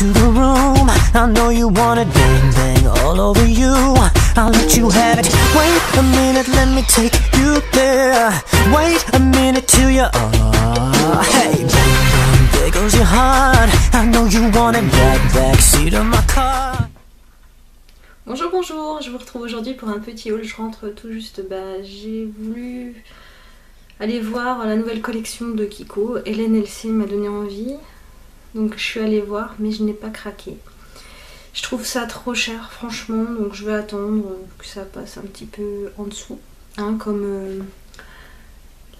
to the room. I know you want it, bang bang all over you. I'll let you have it. Wait a minute, let me take you there. Wait a minute till you are. Hey, bang bang, there goes your heart. I know you want it, back back seat of my car. Bonjour bonjour, je vous retrouve aujourd'hui pour un petit haul, je rentre tout juste, bah j'ai voulu aller voir la nouvelle collection de Kiko, Hélène LC m'a donné envie, donc je suis allée voir mais je n'ai pas craqué. Je trouve ça trop cher franchement, donc je vais attendre que ça passe un petit peu en dessous, hein, comme euh,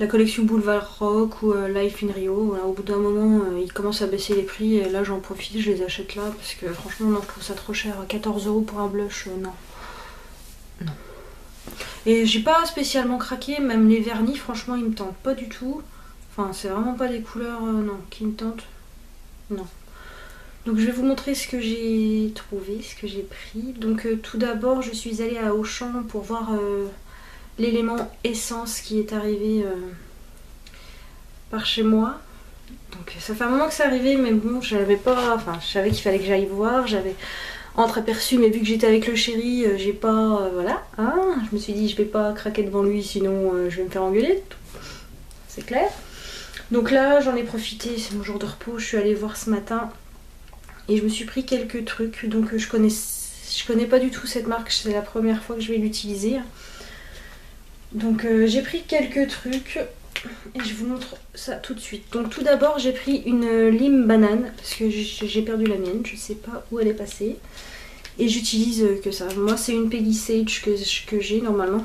la collection Boulevard Rock ou euh, Life in Rio. au bout d'un moment, euh, ils commencent à baisser les prix et là j'en profite, je les achète là parce que franchement, non, je trouve ça trop cher. 14 euros pour un blush, non. Non. Et j'ai pas spécialement craqué, même les vernis, franchement, ils me tentent pas du tout. Enfin, c'est vraiment pas des couleurs, non, qui me tentent. Non. Donc je vais vous montrer ce que j'ai trouvé, ce que j'ai pris. Donc tout d'abord, je suis allée à Auchan pour voir l'élément essence qui est arrivé euh, par chez moi. Donc ça fait un moment que c'est arrivé, mais bon, j'avais pas. Enfin, je savais qu'il fallait que j'aille voir, j'avais entreaperçu, mais vu que j'étais avec le chéri, euh, j'ai pas. Euh, voilà, hein, je me suis dit, je vais pas craquer devant lui, sinon je vais me faire engueuler. C'est clair. Donc là, j'en ai profité, c'est mon jour de repos, je suis allée voir ce matin et je me suis pris quelques trucs. Donc je connais, connais pas du tout cette marque, c'est la première fois que je vais l'utiliser. Donc euh, j'ai pris quelques trucs et je vous montre ça tout de suite. Donc tout d'abord j'ai pris une lime banane parce que j'ai perdu la mienne, je sais pas où elle est passée. Et j'utilise que ça. Moi c'est une Peggy Sage que, que j'ai normalement.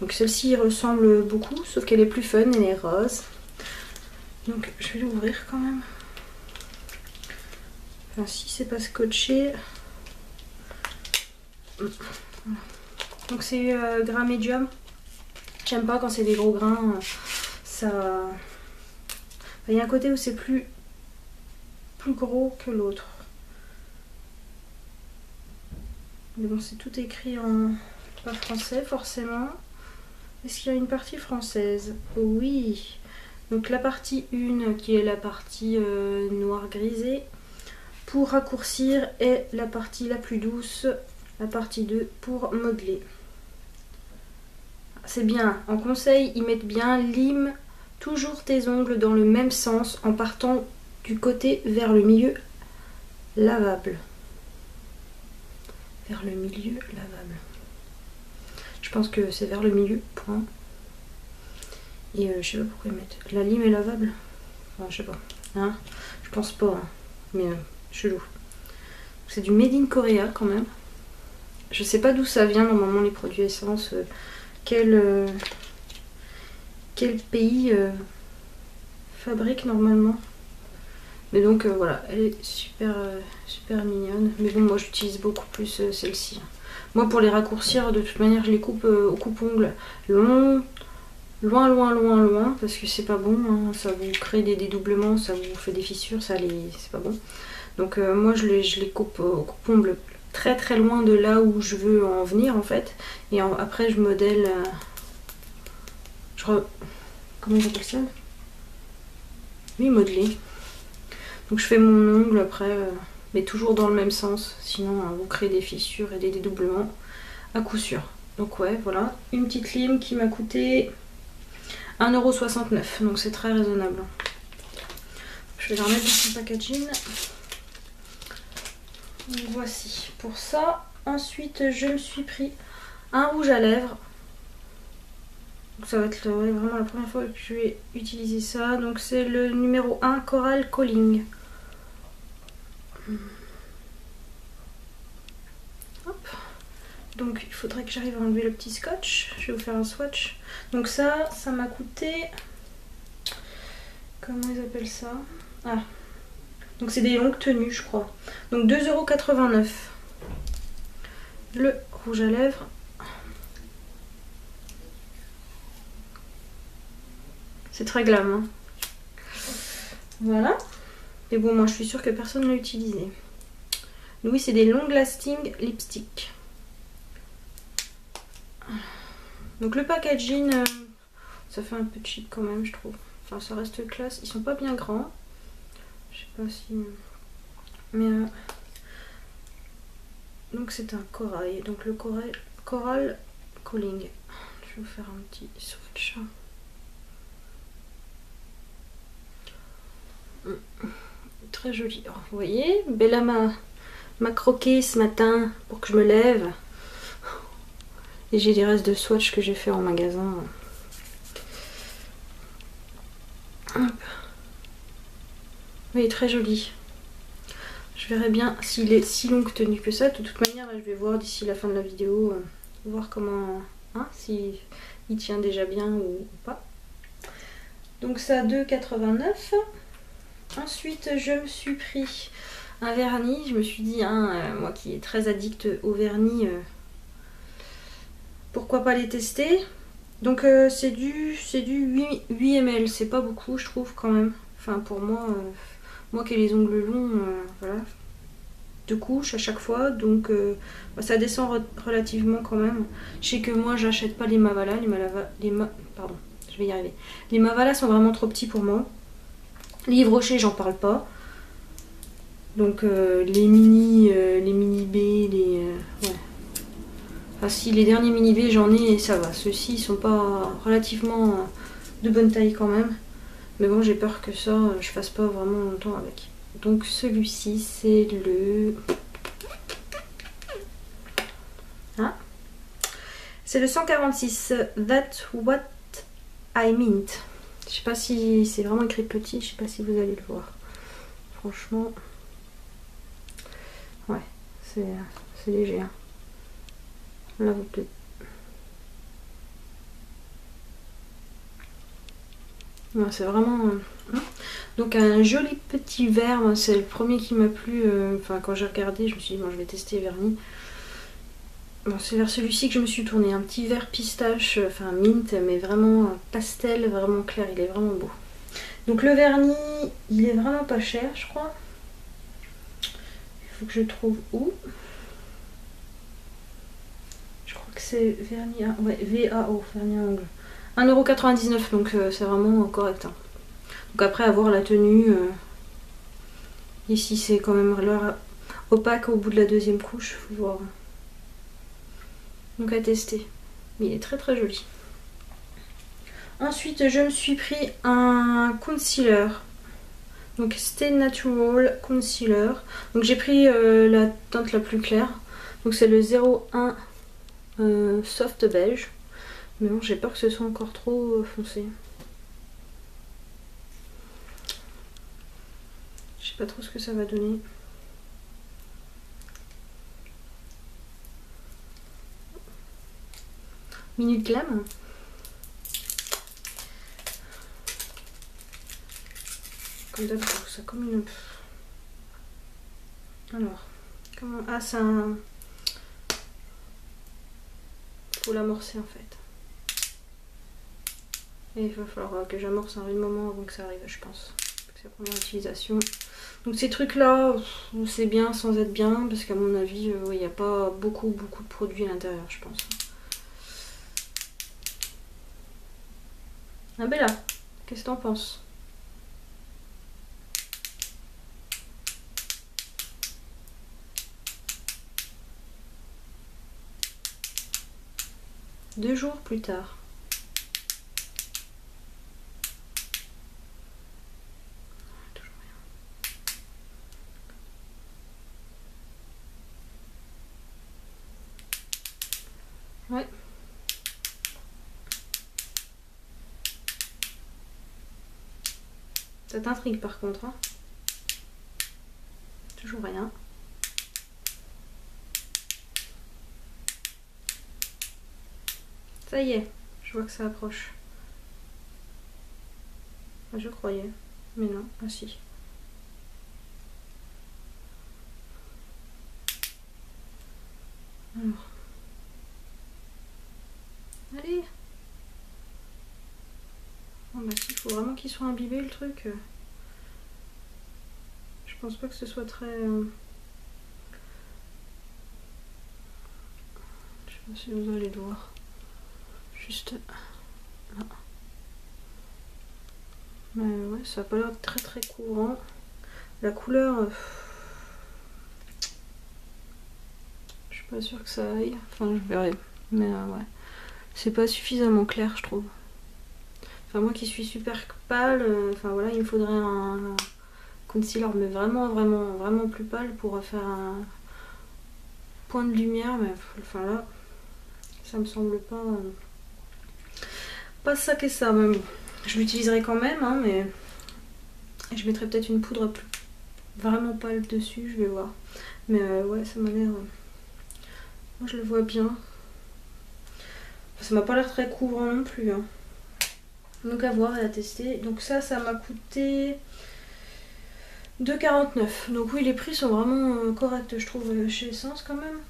Donc celle-ci ressemble beaucoup sauf qu'elle est plus fun, elle est rose. Donc je vais l'ouvrir quand même. Enfin si c'est pas scotché. Donc c'est euh, gras médium. J'aime pas quand c'est des gros grains. Ça. Il y a un côté où c'est plus, plus gros que l'autre. Mais bon, c'est tout écrit en pas français forcément. Est-ce qu'il y a une partie française? Oui. Donc la partie 1 qui est la partie euh, noir grisée pour raccourcir et la partie la plus douce, la partie 2 pour modeler c'est bien. En conseil, ils mettent bien lime toujours tes ongles dans le même sens en partant du côté vers le milieu lavable. Vers le milieu lavable. Je pense que c'est vers le milieu, point. Et euh, je sais pas pourquoi ils mettent. La lime est lavable Je sais pas. Hein? Je pense pas. Hein. Mais euh, chelou. C'est du Made in Korea quand même. Je sais pas d'où ça vient normalement les produits essence. Euh, quel, quel pays fabrique normalement. Mais donc voilà, elle est super, super mignonne. Mais bon, moi j'utilise beaucoup plus celle-ci. Moi pour les raccourcir, de toute manière, je les coupe au coupe-ongle long, loin, loin, loin, loin, parce que c'est pas bon. Hein. Ça vous crée des dédoublements, ça vous fait des fissures, ça les... c'est pas bon. Donc moi je les, je les coupe au coupe-ongle très très loin de là où je veux en venir en fait. Et après je modèle... Euh, je re... Comment j'appelle ça? Oui, modeler. Donc je fais mon ongle après, euh, mais toujours dans le même sens. Sinon hein, vous créez des fissures et des dédoublements à coup sûr. Donc ouais, voilà. Une petite lime qui m'a coûté 1,69€. Donc c'est très raisonnable. Je vais la remettre dans son packaging. Voici pour ça. Ensuite, je me suis pris un rouge à lèvres. ça va être vraiment la première fois que je vais utiliser ça. Donc c'est le numéro 1 Coral Calling. Donc il faudrait que j'arrive à enlever le petit scotch. Je vais vous faire un swatch. Donc ça, ça m'a coûté... Comment ils appellent ça? Ah, donc c'est des longues tenues je crois. Donc 2,89€. Le rouge à lèvres. C'est très glam. Hein. Voilà. Mais bon, moi je suis sûre que personne ne l'a utilisé. Oui, c'est des long lasting lipstick. Donc le packaging, euh, ça fait un peu cheap quand même, je trouve. Enfin, ça reste classe. Ils sont pas bien grands. Je sais pas si... Mais euh, donc c'est un corail. Donc le corail, coral calling. Je vais vous faire un petit swatch. Très joli. vous voyez, Bella m'a croqué ce matin pour que je me lève. Et j'ai des restes de swatch que j'ai fait en magasin. Oui, très joli. Je verrai bien s'il est si longue tenue que ça. De toute manière, je vais voir d'ici la fin de la vidéo, euh, voir comment, hein, s'il tient déjà bien ou, pas. Donc ça 2,89. Ensuite, je me suis pris un vernis. Je me suis dit, hein, euh, moi qui est très addict au vernis, euh, pourquoi pas les tester? Donc c'est du, du 8, 8 ml, c'est pas beaucoup je trouve quand même. Enfin pour moi, moi qui ai les ongles longs, euh, voilà, deux couches à chaque fois, donc euh, bah, ça descend relativement quand même. Je sais que moi j'achète pas les Mavala, les, Malava, les pardon, je vais y arriver. Les Mavala sont vraiment trop petits pour moi. Les Yves j'en parle pas. Donc euh, les mini, les mini B, les. Enfin si les derniers mini B j'en ai, ça va. Ceux-ci sont pas relativement de bonne taille quand même. Mais bon, j'ai peur que ça, je fasse pas vraiment longtemps avec. Donc celui-ci, c'est le... Ah C'est le 146, That's What I Meant. Je sais pas si c'est vraiment écrit petit, je sais pas si vous allez le voir. Franchement, ouais, c'est léger. Hein. Là, vous pouvez c'est vraiment... Euh, hein. Donc un joli petit verre, c'est le premier qui m'a plu. Euh, enfin quand j'ai regardé, je me suis dit bon je vais tester vernis. Bon, c'est vers celui-ci que je me suis tournée. Un petit verre pistache, euh, enfin mint, mais vraiment pastel, vraiment clair. Il est vraiment beau. Donc le vernis, il est vraiment pas cher, je crois. Il faut que je trouve où. C'est vernis... Ouais, VAO, vernis à ongles. 1,99€ donc euh, c'est vraiment correct. Hein. Donc après avoir la tenue, euh, ici c'est quand même opaque au bout de la deuxième couche, faut voir. Donc à tester. Il est très très joli. Ensuite je me suis pris un concealer. Donc Stay Natural Concealer. Donc j'ai pris euh, la teinte la plus claire. Donc c'est le 01 Soft Beige. Mais bon, j'ai peur que ce soit encore trop euh, foncé. Je sais pas trop ce que ça va donner. Minute Glam. Comme d'hab, ça comme une... Alors, comment... Ah, c'est un... Faut l'amorcer en fait. Et il va falloir que j'amorce un moment avant que ça arrive, je pense. C'est la première utilisation. Donc ces trucs-là, c'est bien sans être bien, parce qu'à mon avis, euh, il n'y a pas beaucoup, beaucoup de produits à l'intérieur, je pense. Ah Bella, qu'est-ce que t'en penses? Deux jours plus tard. Ouais. Ça t'intrigue par contre. Hein? Toujours rien. Ça y est, je vois que ça approche. je croyais, mais non, ah si. Alors. Allez bah il faut vraiment qu'il soit imbibé le truc. Je pense pas que ce soit très... Euh, je sais pas si vous allez le voir. Juste. Mais ouais, ça a pas l'air très très courant. La couleur... Euh, pas sûre que ça aille. Enfin, je verrai. Mais euh, ouais. C'est pas suffisamment clair, je trouve. Enfin, moi qui suis super pâle, euh, enfin voilà, il me faudrait un, concealer, mais vraiment, vraiment, vraiment plus pâle pour faire un point de lumière. Mais enfin là, ça me semble pas. Pas ça que ça, même. Je l'utiliserai quand même, hein, mais je mettrai peut-être une poudre plus vraiment pâle dessus, je vais voir. Mais euh, ouais, ça m'a l'air. Euh, moi, je le vois bien. Ça m'a pas l'air très couvrant non plus. Hein. Donc à voir et à tester. Donc ça, ça m'a coûté 2,49. Donc oui, les prix sont vraiment euh, corrects, je trouve, chez Essence quand même.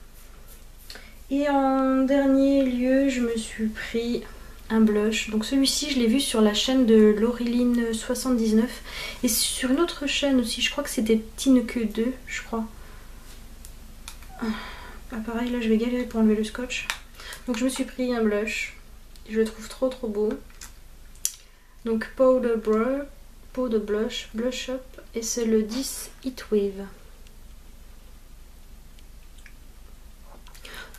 Et en dernier lieu, je me suis pris un blush. Donc celui-ci, je l'ai vu sur la chaîne de Lauriline79 et sur une autre chaîne aussi. Je crois que c'était que 2, je crois. Ah, pareil, là je vais galérer pour enlever le scotch. Donc je me suis pris un blush. Je le trouve trop trop beau. Donc Powder Brush, Powder Blush, Blush Up et c'est le 10 Heat Wave.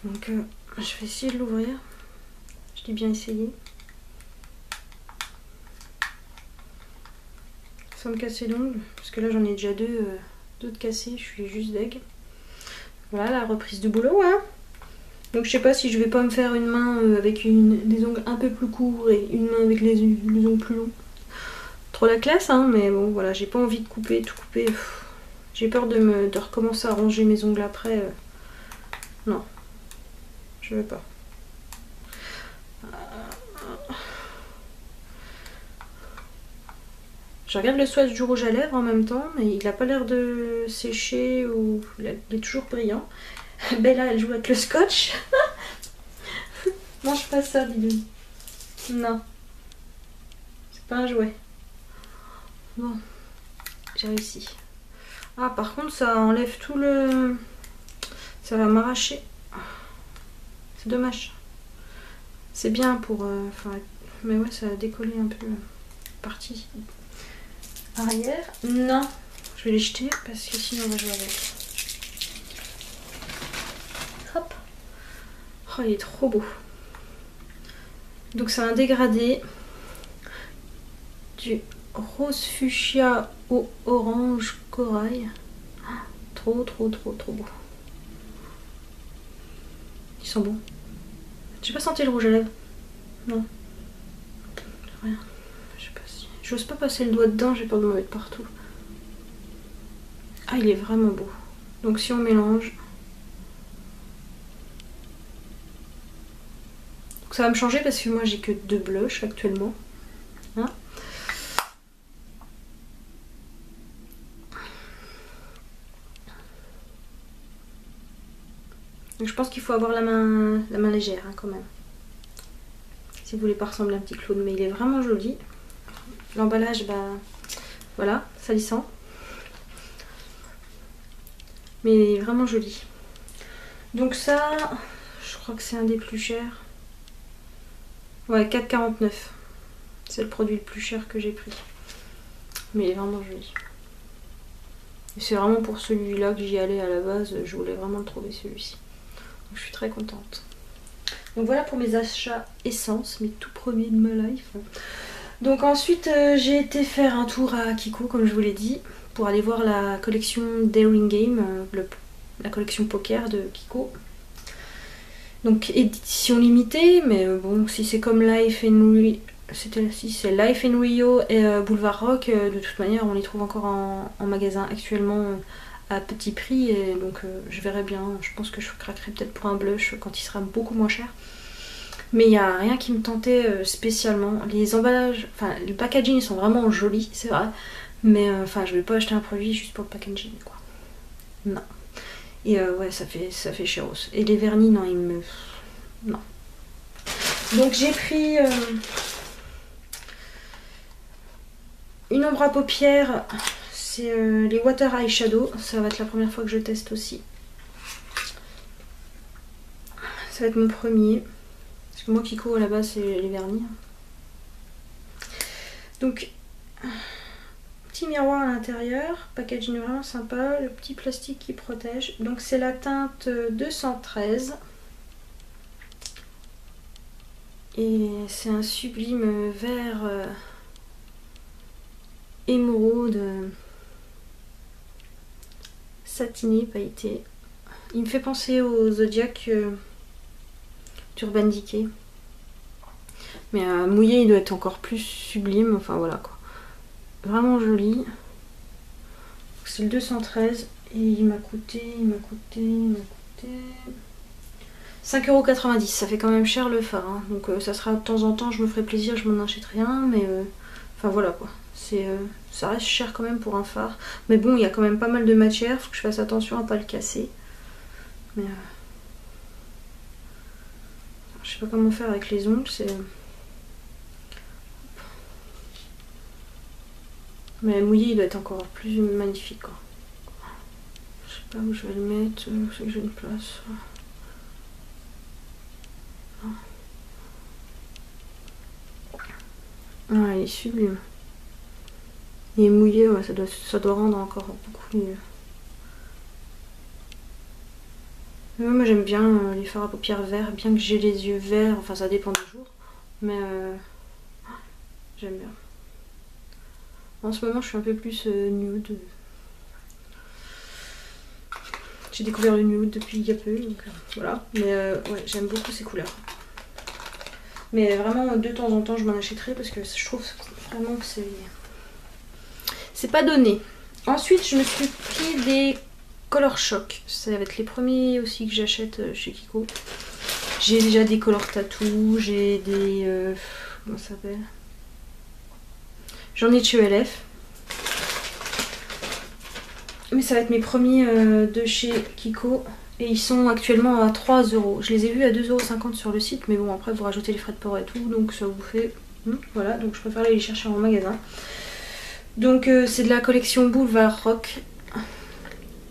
Donc euh, je vais essayer de l'ouvrir. Bien essayé. Sans me casser l'ongle, parce que là j'en ai déjà deux, euh, deux de cassés, je suis juste deg. Voilà la reprise du boulot. Hein. Donc je sais pas si je vais pas me faire une main euh, avec une, des ongles un peu plus courts et une main avec les, ongles plus longs. Trop la classe, hein, mais bon voilà, j'ai pas envie de couper, tout couper. J'ai peur de, me, de recommencer à ranger mes ongles après. Euh. Non, je veux pas. Regarde le swatch du rouge à lèvres en même temps, mais il a pas l'air de sécher ou il est toujours brillant. Bella, elle joue avec le scotch. Mange pas ça, dis Non. C'est pas un jouet. Bon, j'ai réussi. Ah, par contre, ça enlève tout le... Ça va m'arracher. C'est dommage. C'est bien pour... Euh, mais ouais, ça a décollé un peu. Partie arrière. Non, je vais les jeter parce que sinon on va jouer avec. Hop. Oh, il est trop beau. Donc c'est un dégradé du rose fuchsia au orange corail. trop, trop, trop, trop beau. Ils sont bons. J'ai pas senti le rouge à lèvres. Non. Rien. J'ose pas passer le doigt dedans, j'ai peur de me mettre partout. Ah, il est vraiment beau. Donc si on mélange... Donc ça va me changer parce que moi j'ai que deux blushs actuellement. Hein je pense qu'il faut avoir la main, la main légère hein, quand même. Si vous voulez pas ressembler à un petit clown, mais il est vraiment joli. L'emballage, bah voilà, salissant. Mais vraiment joli. Donc ça, je crois que c'est un des plus chers. Ouais, 4,49. C'est le produit le plus cher que j'ai pris. Mais il est vraiment joli. C'est vraiment pour celui-là que j'y allais à la base. Je voulais vraiment le trouver celui-ci. Je suis très contente. Donc voilà pour mes achats essence, mes tout premiers de ma life. Donc ensuite euh, j'ai été faire un tour à Kiko comme je vous l'ai dit pour aller voir la collection Daring Game, euh, la collection poker de Kiko. Donc édition limitée mais euh, bon si c'est comme Life in Rio, c'était Life Rio et Boulevard Rock, de toute manière on les trouve encore en, en magasin actuellement à petit prix et donc je verrai bien, je pense que je craquerai peut-être pour un blush quand il sera beaucoup moins cher. Mais il n'y a rien qui me tentait euh, spécialement. Les emballages, enfin les packaging sont vraiment jolis, c'est vrai. Mais euh, enfin je vais pas acheter un produit juste pour le packaging quoi. Non. Et euh, ouais ça fait ça fait. Et les vernis non ils me. Non. Donc j'ai pris une ombre à paupières. C'est les Water Eyeshadow. Ça va être la première fois que je teste aussi. Ça va être mon premier moi, à la base, c'est les vernis. Donc, petit miroir à l'intérieur, packaging vraiment sympa, le petit plastique qui protège. Donc c'est la teinte 213. Et c'est un sublime vert euh, émeraude satiné, pailleté. Il me fait penser au Zodiac euh, Turban Decay. Mais euh, mouillé, il doit être encore plus sublime. Enfin voilà quoi. Vraiment joli. C'est le 213 et il m'a coûté, il m'a coûté, il m'a coûté 5,90€. Ça fait quand même cher le phare. Hein. Donc euh, ça sera de temps en temps, je me ferai plaisir, je m'en achète rien. Mais enfin voilà quoi. C'est ça reste cher quand même pour un phare. Mais bon, il y a quand même pas mal de matière. Faut que je fasse attention à pas le casser. Mais euh, je sais pas comment faire avec les ongles. C'est mais mouillé, il doit être encore plus magnifique. Je sais pas où je vais le mettre. Où c'est que j'ai une place. Ah, il est sublime. Il est mouillé, ça, doit, ça doit rendre encore beaucoup mieux. Moi j'aime bien euh, les fards à paupières verts, bien que j'ai les yeux verts, enfin ça dépend des jours, mais euh, j'aime bien. En ce moment je suis un peu plus euh, nude. J'ai découvert le nude depuis il y a peu, donc voilà. Mais ouais, j'aime beaucoup ces couleurs. Mais vraiment de temps en temps je m'en achèterai parce que je trouve vraiment que c'est c'est pas donné. Ensuite, je me suis pris des Color Shock. Ça va être les premiers aussi que j'achète euh, chez Kiko. J'ai déjà des Color Tattoo, j'ai des... Euh, comment ça s'appelle? J'en ai de chez ELF. Mais ça va être mes premiers euh, de chez Kiko. Et ils sont actuellement à 3 euros. Je les ai vus à 2,50€ sur le site. Mais bon, après, vous rajoutez les frais de port et tout. Donc ça vous fait... Hmm, voilà, donc je préfère aller les chercher en magasin. Donc c'est de la collection Boulevard Rock.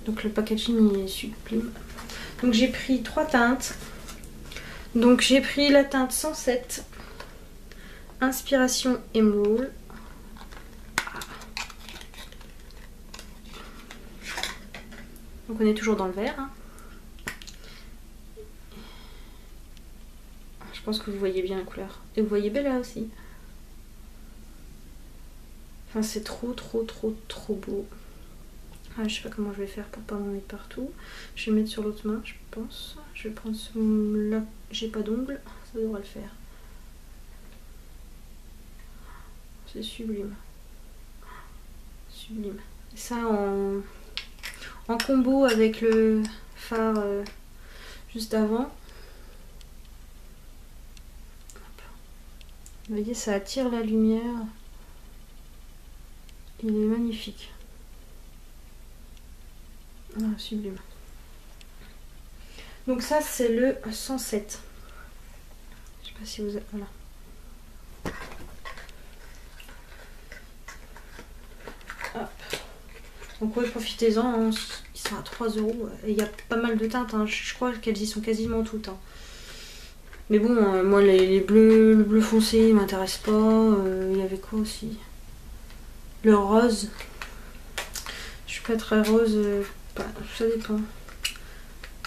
Donc le packaging est sublime. Donc j'ai pris trois teintes. Donc j'ai pris la teinte 107. Inspiration Emerald. Donc on est toujours dans le vert. Hein. Je pense que vous voyez bien la couleur. Et vous voyez Bella aussi c'est trop, trop, trop, trop beau. Ah, je sais pas comment je vais faire pour pas m'en mettre partout. Je vais mettre sur l'autre main, je pense. Je vais prendre ce là. J'ai pas d'ongles, ça devrait le faire. C'est sublime. Sublime. ça en, en combo avec le phare euh, juste avant. Vous voyez, ça attire la lumière. Il est magnifique. Donc ça c'est le 107. Je sais pas si vous... Voilà. Hop. Donc ouais, profitez-en. Hein. Ils sont à 3 euros. Et il y a pas mal de teintes. Hein. Je crois qu'elles y sont quasiment toutes. Hein. Mais bon, euh, moi les, bleus, le bleu foncé m'intéresse pas. Euh, il y avait quoi aussi? Le rose. Je suis pas très rose. Euh, ça dépend.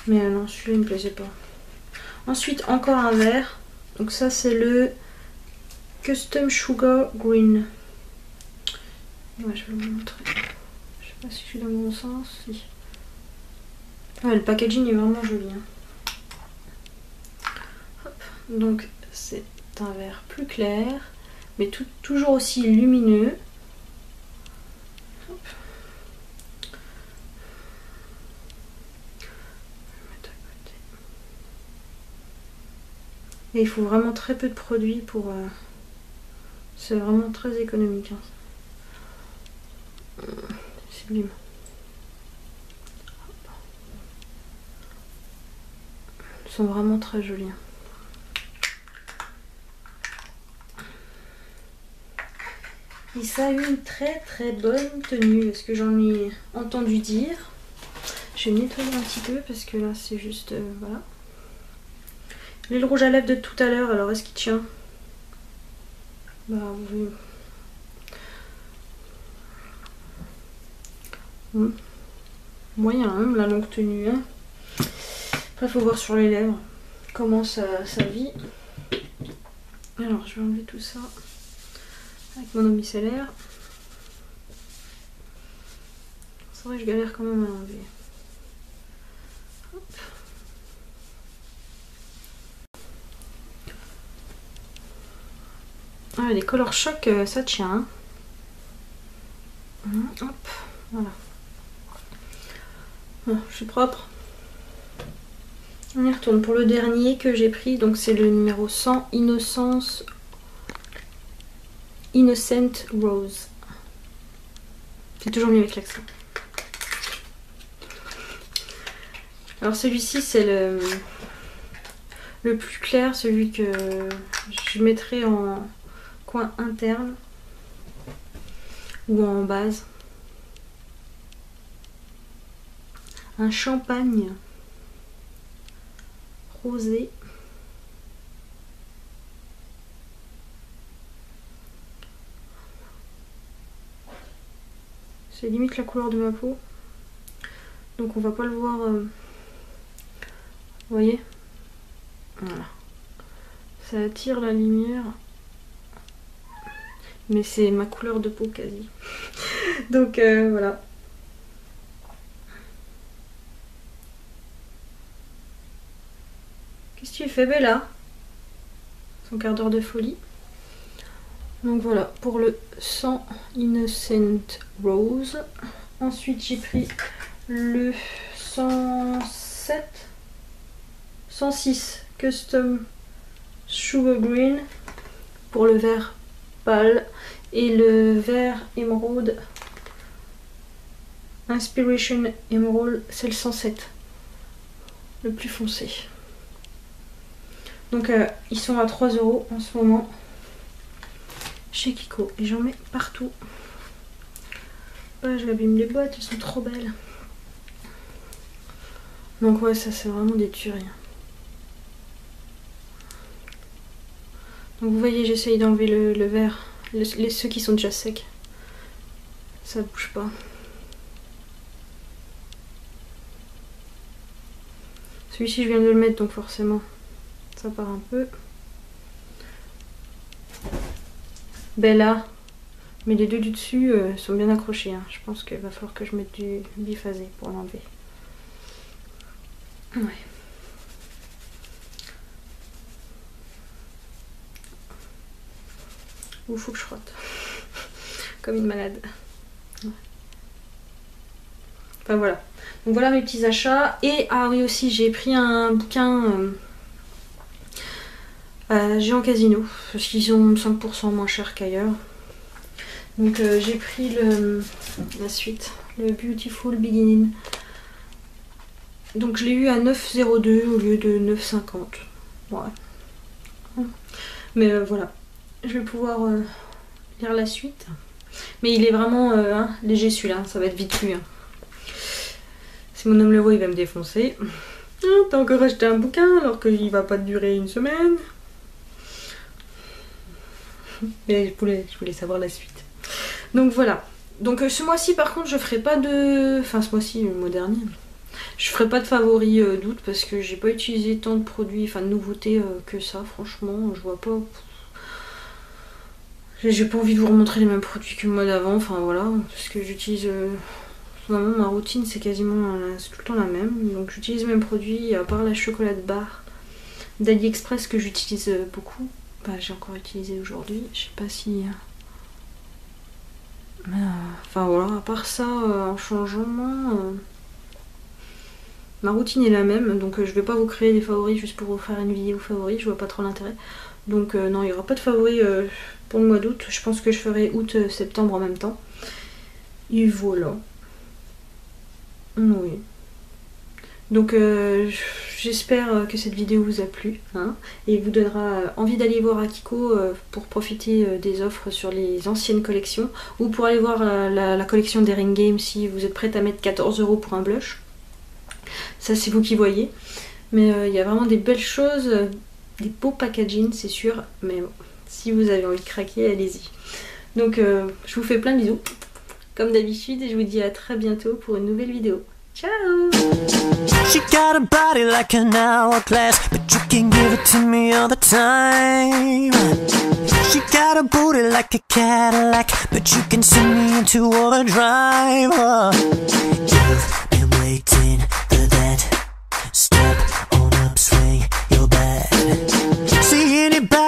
Mais euh, non, celui-là il me plaisait pas. Ensuite, encore un vert. Donc ça, c'est le Custom Sugar Green. Ouais, je vais vous montrer. Je sais pas si je suis dans mon sens. le packaging est vraiment joli. Hein. Donc, c'est un vert plus clair, mais toujours aussi lumineux. Et il faut vraiment très peu de produits pour... Euh, c'est vraiment très économique. Hein. Sublime. Ils sont vraiment très jolis. Hein. Et ça a eu une très très bonne tenue, est-ce que j'en ai entendu dire? Je vais nettoyer un petit peu parce que là c'est juste... Euh, voilà. Le rouge à lèvres de tout à l'heure, alors est-ce qu'il tient? Bah oui. Hmm. Moyen, hein, la longue tenue. Hein. Après, faut voir sur les lèvres comment ça, vit. Alors, je vais enlever tout ça avec mon eau micellaire. C'est vrai que je galère quand même à l'enlever. Ah, les color choc, euh, ça tient. Hein. Hum, hop, voilà. Ah, je suis propre. On y retourne pour le dernier que j'ai pris. Donc c'est le numéro 100, Innocence Innocent Rose. C'est toujours mieux avec l'accent. Alors celui-ci c'est le, le plus clair, celui que je mettrai en coin interne ou en base. Un champagne rosé. C'est limite la couleur de ma peau. Donc on va pas le voir. Euh, vous voyez? Voilà. Ça attire la lumière. Mais c'est ma couleur de peau quasi. Donc euh, voilà. Qu'est-ce que tu fais Bella? Son quart d'heure de folie. Donc voilà, pour le 100 Innocent Rose. Ensuite j'ai pris le 107 106 Custom Sugar Green pour le vert et le vert émeraude. Inspiration Emerald c'est le 107 le plus foncé. Donc euh, ils sont à 3 euros en ce moment chez Kiko et j'en mets partout. Je l'abîme les boîtes elles sont trop belles. Donc ouais ça c'est vraiment des tueries Vous voyez, j'essaye d'enlever le, verre, les, ceux qui sont déjà secs. Ça bouge pas. Celui-ci, je viens de le mettre, donc forcément, ça part un peu. Bella. Mais les deux du dessus euh, sont bien accrochés. Hein. Je pense qu'il va falloir que je mette du biphasé pour l'enlever. Ouais. Ou faut que je frotte. Comme une malade. Enfin voilà. Donc voilà mes petits achats. Et ah oui aussi j'ai pris un bouquin euh, à Géant Casino. Parce qu'ils sont 5% moins chers qu'ailleurs. Donc euh, j'ai pris la suite. Le Beautiful Beginning. Donc je l'ai eu à 9,02 au lieu de 9,50. Ouais. Mais euh, voilà je vais pouvoir euh, lire la suite. Mais il est vraiment euh, hein, léger celui-là, ça va être vite lu. Hein. Si mon homme le voit, il va me défoncer. Ah, t'as encore acheté un bouquin alors qu'il va pas durer une semaine. Mais je voulais, savoir la suite. Donc voilà. Donc euh, ce mois-ci par contre je ferai pas de... Enfin ce mois-ci, le mois dernier. Je ferai pas de favoris d'août parce que j'ai pas utilisé tant de produits, enfin de nouveautés que ça franchement. Je vois pas j'ai pas envie de vous remontrer les mêmes produits que le mois d'avant, enfin voilà, parce que j'utilise. Euh, ma routine c'est quasiment tout le temps la même. Donc j'utilise mêmes produits, à part la chocolat bar d'AliExpress que j'utilise euh, beaucoup. Bah, j'ai encore utilisé aujourd'hui, je sais pas si. Euh, enfin voilà, à part ça, en changement. Ma routine est la même, donc je vais pas vous créer des favoris juste pour vous faire une vidéo favori, je vois pas trop l'intérêt. Donc non, il y aura pas de favoris pour le mois d'août. Je pense que je ferai août-septembre en même temps. Et voilà. Oui. Donc euh, j'espère que cette vidéo vous a plu hein, et vous donnera envie d'aller voir Akiko euh, pour profiter euh, des offres sur les anciennes collections ou pour aller voir la, collection des Ring Games si vous êtes prête à mettre 14 euros pour un blush. Ça c'est vous qui voyez. Mais il y a vraiment des belles choses, des beaux packaging c'est sûr, mais si vous avez envie de craquer, allez-y. Donc euh, je vous fais plein de bisous comme d'habitude, et je vous dis à très bientôt pour une nouvelle vidéo. Ciao She got a body like an hourglass, but you can give it to me all the time. She got a booty like a Cadillac, but you can send me into overdrive. Oh, you've been waiting for that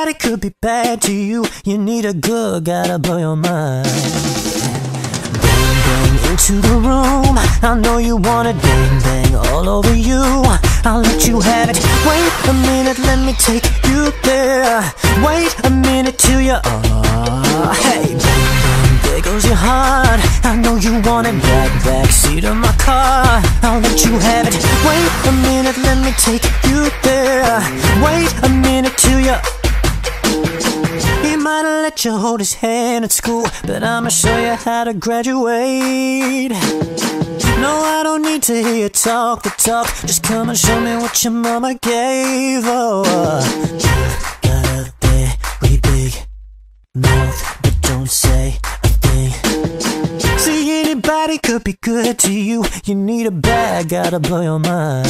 anybody could be bad to you. You need a good guy to blow your mind. Bang bang into the room. I know you want it. Bang bang all over you. I'll let you have it. Wait a minute, let me take you there. Wait a minute till you are. Hey, bang bang, there goes your heart. I know you want it. Back back seat of my car. I'll let you have it. Wait a minute, let me take you there. Wait a minute till you. He might have let you hold his hand at school, but I'ma show you how to graduate. No, I don't need to hear you talk the talk. Just come and show me what your mama gave. Oh, uh, got a very big mouth, but don't say a thing. See, anybody could be good to you. You need a bad guy to blow your mind.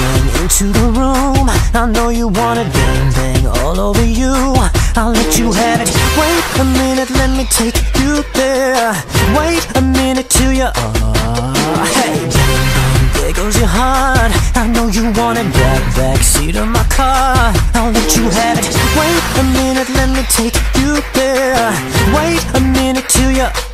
Bang into the room. I know you want it. Bang bang all over you. I'll let you have it. Wait a minute, let me take you there. Wait a minute till you are. Hey, there goes your heart. I know you want it. Back back seat of my car. I'll let you have it. Wait a minute, let me take you there. Wait a minute till you.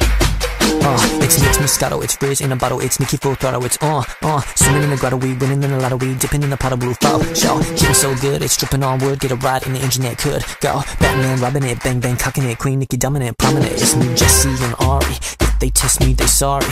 Uh, it's mixed Moscato, it's frizz in a bottle, it's Nicky full throttle, it's on, uh, swimming in the grotto, we winning in a lot of weed, dipping in the pot of blue fall, show, getting so good, it's dripping on wood, get a ride in the engine that could go, Batman robbing it, bang bang cocking it, Queen Nikki dominant, prominent, it's me, Jesse and Ari, if they test me, they sorry,